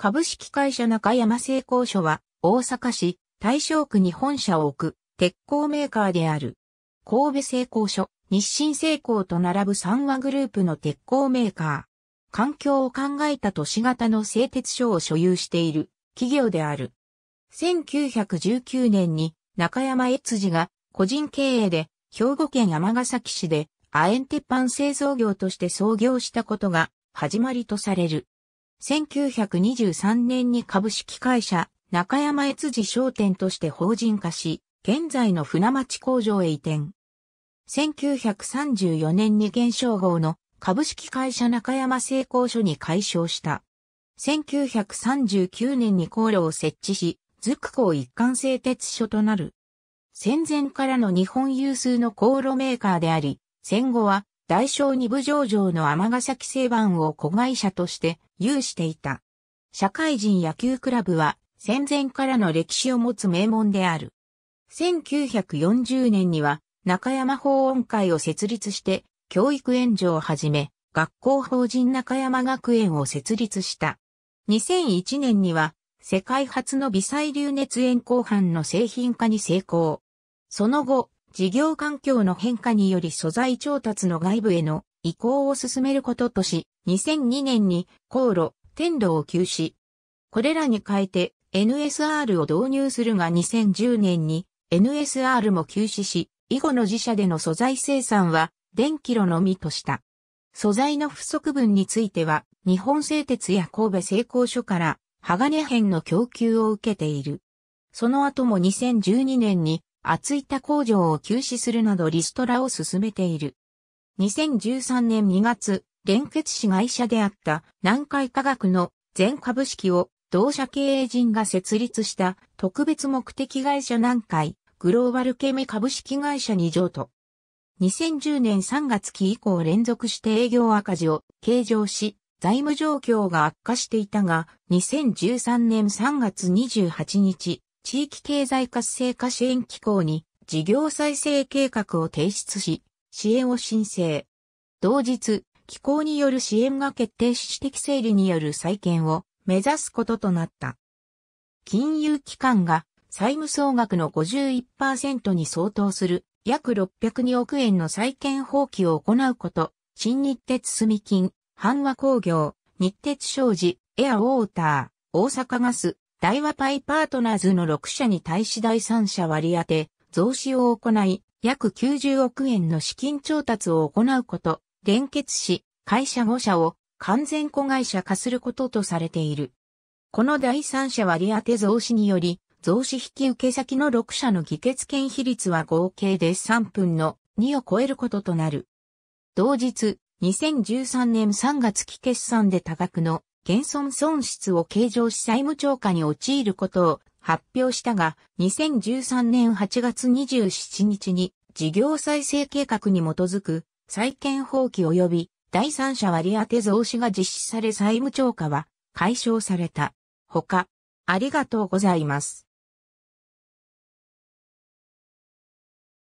株式会社中山製鋼所は大阪市大正区に本社を置く鉄鋼メーカーである。神戸製鋼所、日清製鋼と並ぶ三和グループの鉄鋼メーカー。環境を考えた都市型の製鉄所を所有している企業である。1919年に中山越次が個人経営で兵庫県山崎市で亜鉛鉄板製造業として創業したことが始まりとされる。1923年に株式会社中山越次商店として法人化し、現在の船町工場へ移転。1934年に現称号の株式会社中山製鋼所に改称した。1939年に航路を設置し、ズク港一貫製鉄所となる。戦前からの日本有数の航路メーカーであり、戦後は大小二部上場の尼崎製板を子会社として有していた。社会人野球クラブは戦前からの歴史を持つ名門である。1940年には中山法音会を設立して教育援助をはじめ学校法人中山学園を設立した。2001年には世界初の微細流熱塩鋼板の製品化に成功。その後、事業環境の変化により素材調達の外部への移行を進めることとし、2002年に航路、天路を休止。これらに変えて NSR を導入するが2010年に NSR も休止し、以後の自社での素材生産は電気炉のみとした。素材の不足分については、日本製鉄や神戸製鋼所から鋼片の供給を受けている。その後も2012年に厚板工場を休止するなどリストラを進めている。2013年2月、連結市会社であった南海科学の全株式を同社経営陣が設立した特別目的会社南海グローバルケミ株式会社に譲渡。2010年3月期以降連続して営業赤字を計上し、財務状況が悪化していたが、2013年3月28日、地域経済活性化支援機構に事業再生計画を提出し、支援を申請。同日、機構による支援が決定し指摘整理による再建を目指すこととなった。金融機関が債務総額の51%に相当する約602億円の債権放棄を行うこと、新日鉄住金、阪和工業、日鉄商事、エアウォーター、大阪ガス、大和パイパートナーズの6社に対し第三者割り当て、増資を行い、約90億円の資金調達を行うこと、連結し、会社5社を完全子会社化することとされている。この第三者割り当て増資により、増資引受先の6社の議決権比率は合計で3分の2を超えることとなる。同日、2013年3月期決算で多額の減損損失を計上し債務超過に陥ることを発表したが、2013年8月27日に事業再生計画に基づく債権放棄及び第三者割当増資が実施され債務超過は解消された。ほか、ありがとうございます。